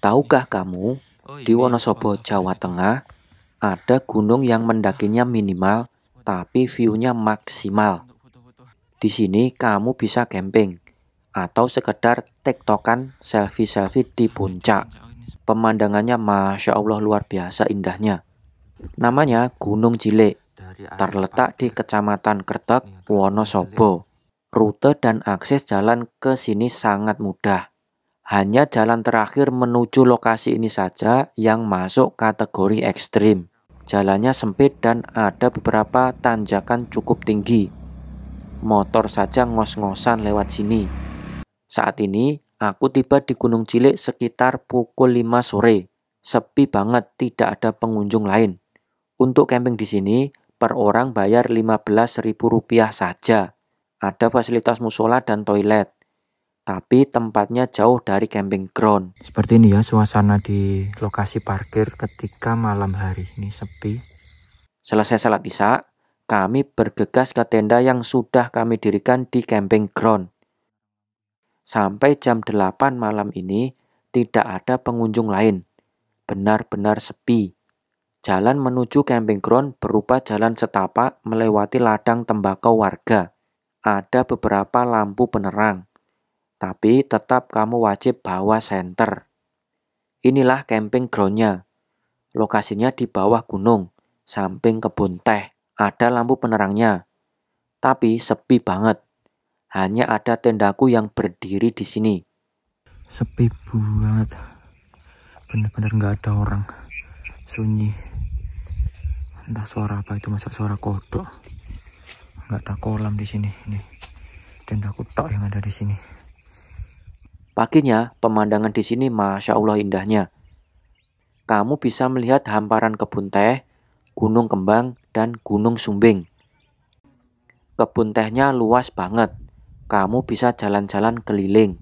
Tahukah kamu, di Wonosobo, Jawa Tengah, ada gunung yang mendakinya minimal, tapi view-nya maksimal. Di sini kamu bisa camping, atau sekedar tektokan selfie-selfie di puncak. Pemandangannya Masya Allah luar biasa indahnya. Namanya Gunung Cilik, terletak di Kecamatan Kertek, Wonosobo. Rute dan akses jalan ke sini sangat mudah. Hanya jalan terakhir menuju lokasi ini saja yang masuk kategori ekstrim. Jalannya sempit dan ada beberapa tanjakan cukup tinggi. Motor saja ngos-ngosan lewat sini. Saat ini aku tiba di Gunung Cilik sekitar pukul 5 sore. Sepi banget, tidak ada pengunjung lain. Untuk camping di sini, per orang bayar Rp15.000 saja. Ada fasilitas musola dan toilet tapi tempatnya jauh dari camping ground. Seperti ini ya suasana di lokasi parkir ketika malam hari ini sepi. Selesai salat isya, kami bergegas ke tenda yang sudah kami dirikan di camping ground. Sampai jam 8 malam ini tidak ada pengunjung lain. Benar-benar sepi. Jalan menuju camping ground berupa jalan setapak melewati ladang tembakau warga. Ada beberapa lampu penerang tapi tetap kamu wajib bawa senter. Inilah camping groundnya. Lokasinya di bawah gunung, samping kebun teh. Ada lampu penerangnya, tapi sepi banget. Hanya ada tendaku yang berdiri di sini. Sepi banget. Bener-bener nggak ada orang. Sunyi. Entah suara apa itu, masa suara kodok. Nggak ada kolam di sini. Ini tendaku tok yang ada di sini. Paginya, pemandangan di sini Masya Allah indahnya. Kamu bisa melihat hamparan kebun teh, gunung kembang, dan gunung sumbing. Kebun tehnya luas banget. Kamu bisa jalan-jalan keliling.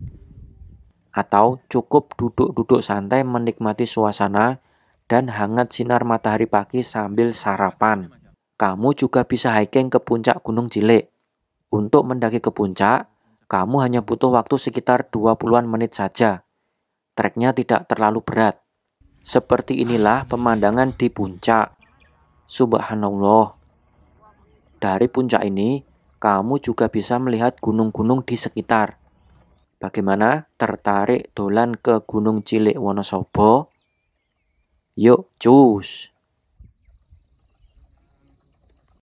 Atau cukup duduk-duduk santai menikmati suasana dan hangat sinar matahari pagi sambil sarapan. Kamu juga bisa hiking ke puncak Gunung Cilik. Untuk mendaki ke puncak, kamu hanya butuh waktu sekitar 20-an menit saja. Treknya tidak terlalu berat. Seperti inilah pemandangan di puncak. Subhanallah. Dari puncak ini, kamu juga bisa melihat gunung-gunung di sekitar. Bagaimana? Tertarik dolan ke Gunung Cilik Wonosobo? Yuk, cus!